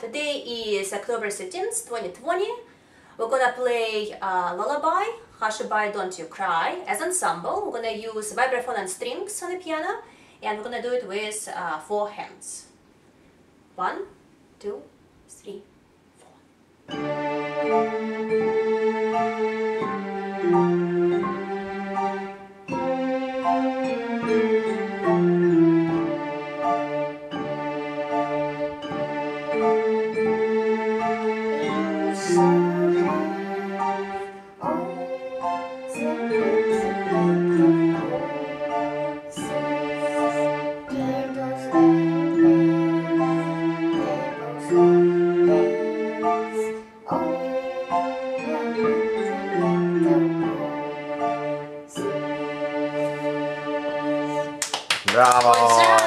Today is October 13th, 2020. We're gonna play uh, Lullaby, Hushaby Don't You Cry as ensemble. We're gonna use vibraphone and strings on the piano and we're gonna do it with uh, four hands. One, two, three, four. Bravo!